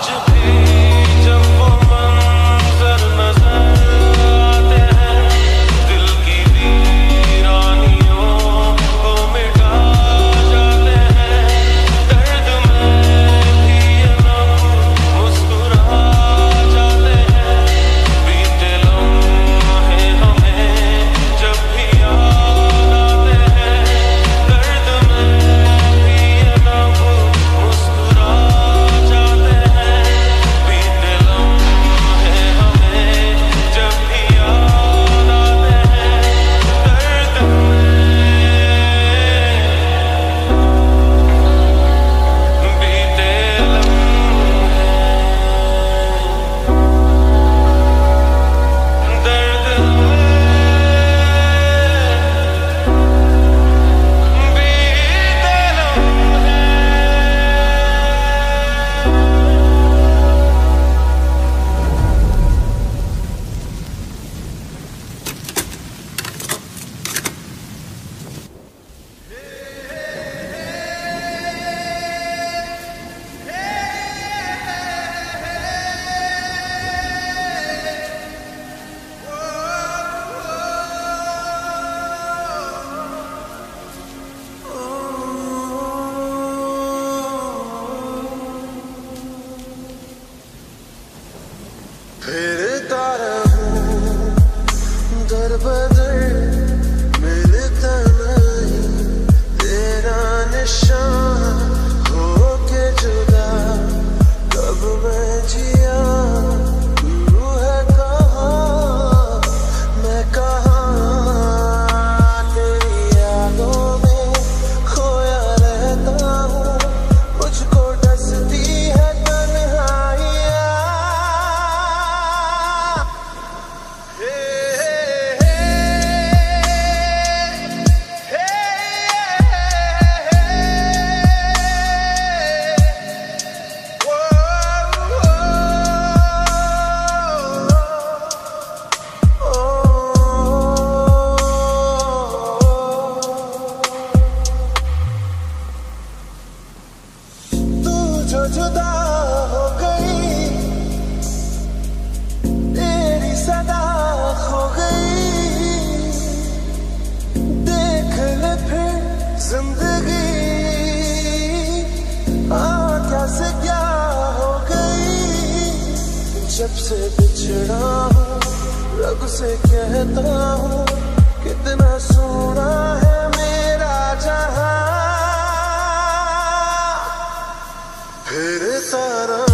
such a. जब से बिछड़ा हूँ रब से कहता हूँ, कितना सोना है मेरा जहा। फिर रहूँ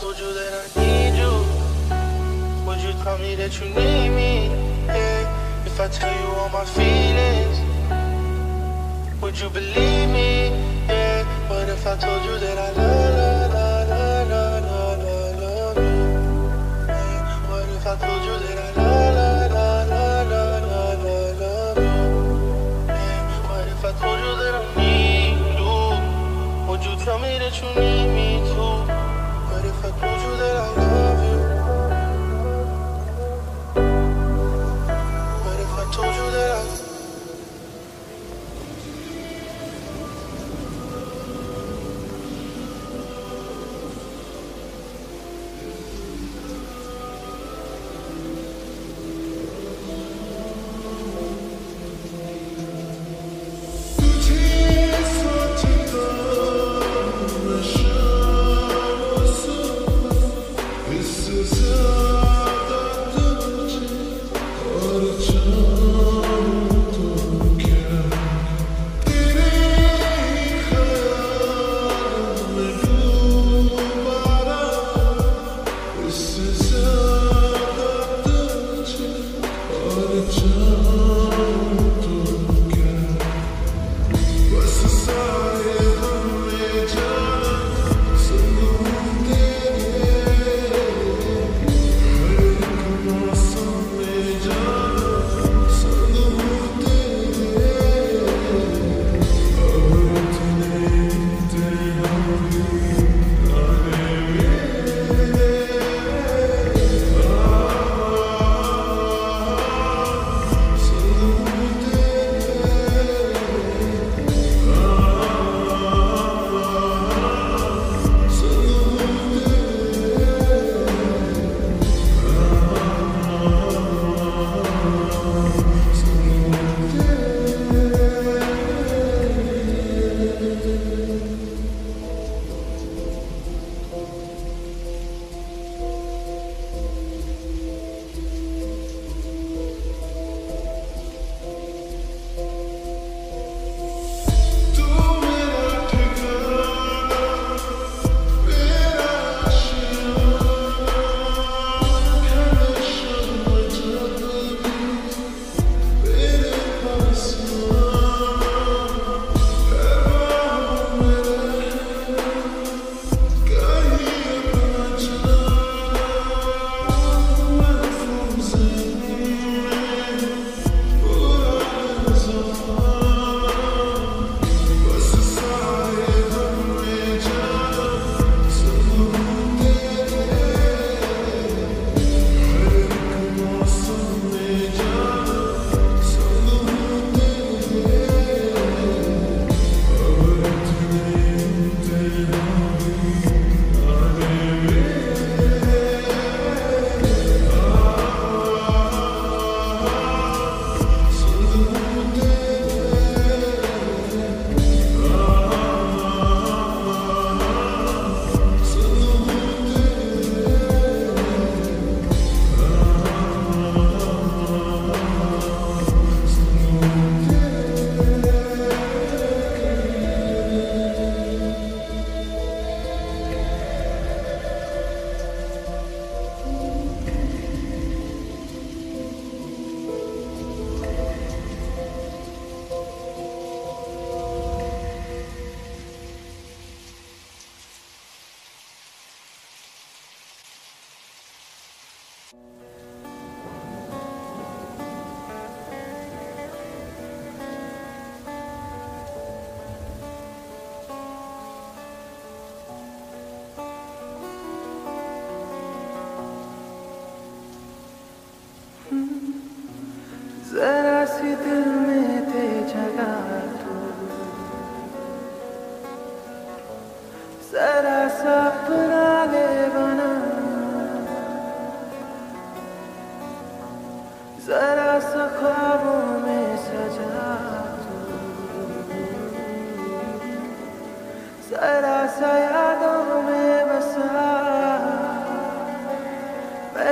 told you that I need you? Would you tell me that you need me? Yeah. If I tell you all my feelings, would you believe me? Yeah. What if I told you that I love, love, love, love, love, love, love you? Yeah. What if I told you that I love, love, love, love, love, love, love you? Yeah. What if I told you that I need you? Would you tell me that you need me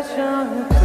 shine through.